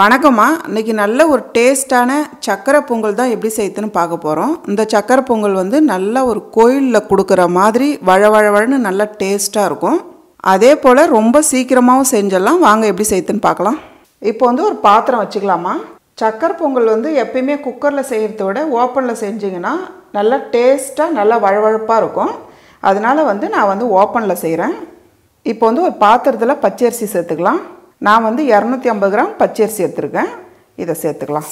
வணக்கம்மா. இன்னைக்கு நல்ல ஒரு டேஸ்ட்டான சக்கரை பொங்கல் தான் எப்படி செய்யுதுன்னு பார்க்க போகிறோம் இந்த சக்கரை பொங்கல் வந்து நல்ல ஒரு கோயிலில் கொடுக்குற மாதிரி வழ நல்லா வழன்னு டேஸ்ட்டாக இருக்கும். அதே போல் ரொம்ப சீக்கிரமாகவும் செஞ்சிடலாம். வாங்க எப்படி செய்யுதுன்னு பார்க்கலாம். இப்போ வந்து ஒரு பாத்திரம் வச்சுக்கலாமா? சக்கரை பொங்கல் வந்து எப்பயுமே குக்கரில் செய்கிறத விட ஓப்பனில் செஞ்சிங்கன்னா நல்லா டேஸ்ட்டாக நல்லா வழவழப்பாக இருக்கும். அதனால் வந்து நான் வந்து ஓப்பனில் செய்கிறேன் இப்போ வந்து ஒரு பாத்திரத்தில் பச்சரிசி சேர்த்துக்கலாம். நான் வந்து இரநூத்தி ஐம்பது கிராம் பச்சரிசி எடுத்துருக்கேன். இதை சேர்த்துக்கலாம்.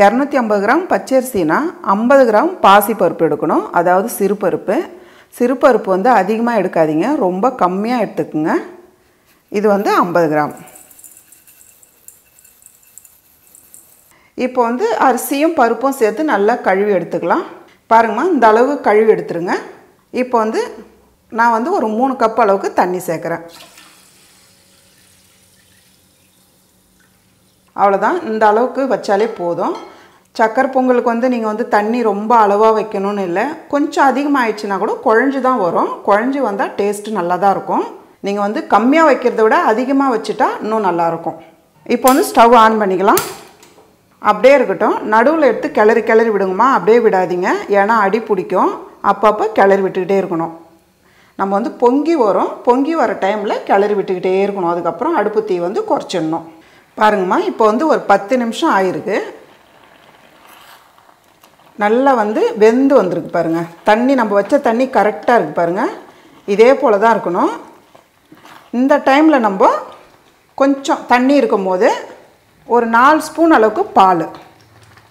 இரநூத்தி ஐம்பது கிராம் பச்சரிசினா ஐம்பது கிராம் பாசி பருப்பு எடுக்கணும். அதாவது சிறுபருப்பு. சிறுபருப்பு வந்து அதிகமாக எடுக்காதீங்க. ரொம்ப கம்மியாக எடுத்துக்குங்க. இது வந்து ஐம்பது கிராம். இப்போ வந்து அரிசியும் பருப்பும் சேர்த்து நல்லா கழுவி எடுத்துக்கலாம். பாருங்கம்மா இந்த அளவு கழுவி எடுத்துருங்க. இப்போ வந்து நான் வந்து ஒரு மூணு கப் அளவுக்கு தண்ணி சேர்க்குறேன். அவ்வளோதான் இந்த அளவுக்கு வச்சாலே போதும். சக்கரை பொங்கலுக்கு வந்து நீங்கள் வந்து தண்ணி ரொம்ப அளவாக வைக்கணும்னு இல்லை. கொஞ்சம் அதிகமாகிடுச்சுன்னா கூட குழஞ்சி தான் வரும். குழஞ்சி வந்தால் டேஸ்ட்டு நல்லா தான் இருக்கும். நீங்கள் வந்து கம்மியாக வைக்கிறத விட அதிகமாக வச்சுட்டா இன்னும் நல்லாயிருக்கும். இப்போ வந்து ஸ்டவ் ஆன் பண்ணிக்கலாம். அப்படியே இருக்கட்டும். நடுவில் எடுத்து கிளறி கிளறி விடுங்கம்மா. அப்படியே விடாதீங்க. ஏன்னா அடி பிடிக்கும். அப்பப்போ கிளறி விட்டுக்கிட்டே இருக்கணும். நம்ம வந்து பொங்கி வரும். பொங்கி வர டைமில் கிளறி விட்டுக்கிட்டே இருக்கணும். அதுக்கப்புறம் அடுப்பு தீ வந்து குறைச்சிடணும். பாருங்கம்மா இப்போ வந்து ஒரு பத்து நிமிஷம் ஆயிருக்கு. நல்லா வந்து வெந்து வந்திருக்கு பாருங்கள் தண்ணி நம்ம வச்ச தண்ணி கரெக்டாக இருக்குது பாருங்கள் இதே போல் தான் இருக்கணும். இந்த டைமில் நம்ம கொஞ்சம் தண்ணி இருக்கும் போது ஒரு நாலு ஸ்பூன் அளவுக்கு பால்.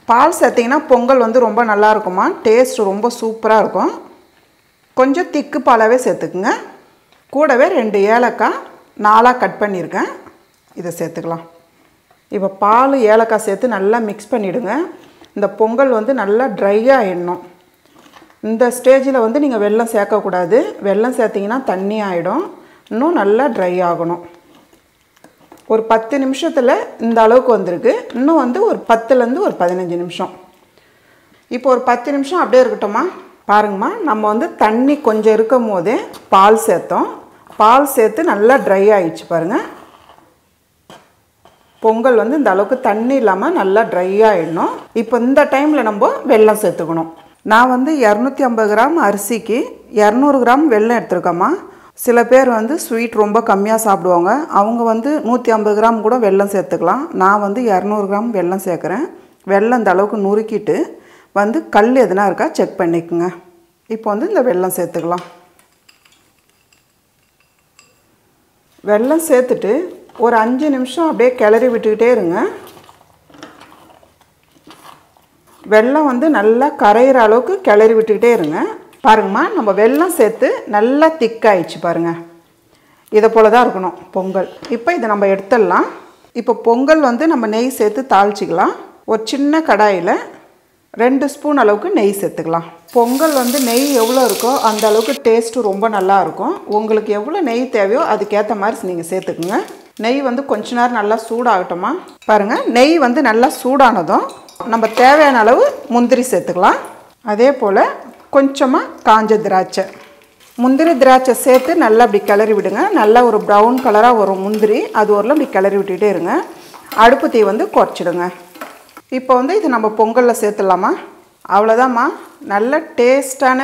பால் சேர்த்திங்கன்னா பொங்கல் வந்து ரொம்ப நல்லா இருக்குமா? டேஸ்ட் ரொம்ப சூப்பராக இருக்கும். கொஞ்சம் திக்கு பாலாகவே சேர்த்துக்குங்க. கூடவே ரெண்டு ஏலக்காய் நாலாக கட் பண்ணியிருக்கேன். இதை சேர்த்துக்கலாம். இப்போ பால் ஏலக்காய் சேர்த்து நல்லா மிக்ஸ் பண்ணிவிடுங்க இந்த பொங்கல் வந்து நல்லா ட்ரையாக ஆகிடணும் இந்த ஸ்டேஜில் வந்து நீங்கள் வெள்ளம் சேர்க்கக்கூடாது. வெள்ளம் சேர்த்திங்கன்னா தண்ணி ஆகிடும் இன்னும் நல்லா ட்ரை ஆகணும். ஒரு பத்து நிமிஷத்தில் இந்த அளவுக்கு வந்திருக்கு. இன்னும் வந்து ஒரு பத்துலேருந்து ஒரு பதினஞ்சு நிமிஷம். இப்போ ஒரு பத்து நிமிஷம் அப்படியே இருக்கட்டும்மா பாருங்கம்மா நம்ம வந்து தண்ணி கொஞ்சம் இருக்கும் போதே பால் சேர்த்தோம். பால் சேர்த்து நல்லா ட்ரை ஆகிடுச்சு பாருங்கள் பொங்கல் வந்து இந்த அளவுக்கு தண்ணி இல்லாமல் நல்லா ட்ரை ஆகிடணும் இப்போ இந்த டைமில் நம்ம வெள்ளம் சேர்த்துக்கணும். நான் வந்து இரநூத்தி ஐம்பது கிராம் அரிசிக்கு இரநூறு கிராம் வெள்ளம் எடுத்துருக்கேம்மா. சில பேர் வந்து ஸ்வீட் ரொம்ப கம்மியாக சாப்பிடுவாங்க. அவங்க வந்து நூற்றி ஐம்பது கிராம் கூட வெல்லம் சேர்த்துக்கலாம். நான் வந்து இரநூறு கிராம் வெல்லம் சேர்க்குறேன். வெல்லம் இந்த அளவுக்கு நுறுக்கிட்டு வந்து கல் எதுனா இருக்கா செக் பண்ணிக்கோங்க. இப்போ வந்து இந்த வெள்ளம் சேர்த்துக்கலாம். வெள்ளம் சேர்த்துட்டு ஒரு அஞ்சு நிமிஷம் அப்படியே கிளறி விட்டுக்கிட்டே இருங்க. வெள்ளம் வந்து நல்லா கரையிற அளவுக்கு கிளறி விட்டுக்கிட்டே இருங்க. பாருங்கம்மா நம்ம வெள்ளம் சேர்த்து நல்லா திக்காயிடுச்சு பாருங்கள் இதை போல் தான் இருக்கணும் பொங்கல். இப்போ இதை நம்ம எடுத்துடலாம். இப்போ பொங்கல் வந்து நம்ம நெய் சேர்த்து தாளிச்சிக்கலாம். ஒரு சின்ன கடாயில் ரெண்டு ஸ்பூன் அளவுக்கு நெய் சேர்த்துக்கலாம். பொங்கல் வந்து நெய் எவ்வளோ இருக்கோ அந்த அளவுக்கு டேஸ்ட்டு ரொம்ப நல்லாயிருக்கும் உங்களுக்கு எவ்வளோ நெய் தேவையோ அதுக்கேற்ற மாதிரி நீங்கள் சேர்த்துக்குங்க. நெய் வந்து கொஞ்ச நேரம் நல்லா சூடாகட்டுமா? பாருங்கள் நெய் வந்து நல்லா சூடானதும் நம்ம தேவையான அளவு முந்திரி சேர்த்துக்கலாம். அதே போல் கொஞ்சமாக காஞ்ச திராட்சை. முந்திரி திராட்சை சேர்த்து நல்லா அப்படி கிளறி விடுங்க. நல்லா ஒரு ப்ரௌன் கலராக வரும் முந்திரி. அது வரலாம் அப்படி கிளறி விட்டுகிட்டே இருங்க. அடுப்பு தீ வந்து குறைச்சிடுங்க. இப்போ வந்து இது நம்ம பொங்கலில் சேர்த்துடலாமா? அவ்வளோதாம்மா நல்ல டேஸ்டான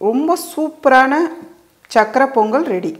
ரொம்ப சூப்பரான சக்கரை பொங்கல் ரெடி